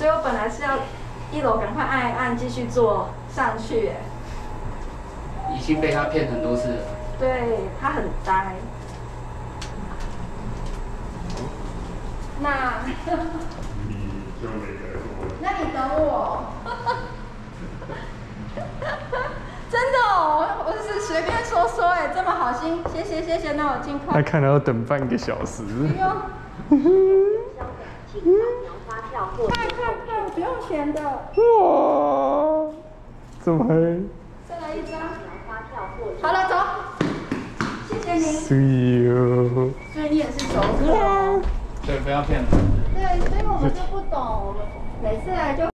所以我本来是要一楼赶快按一按，继续坐上去。哎，已经被他骗很多次了。对他很呆。那，那你等我。真的哦，我是随便说说哎，这么好心，谢谢谢谢，那我尽快。他看来要等半个小时。不用。快快快，不用钱的。哇，怎么还？再来一张。好了，走。谢谢您。所以哦。所以你也是熟客。对，不要骗了。对，所以我们就不懂，每次来就。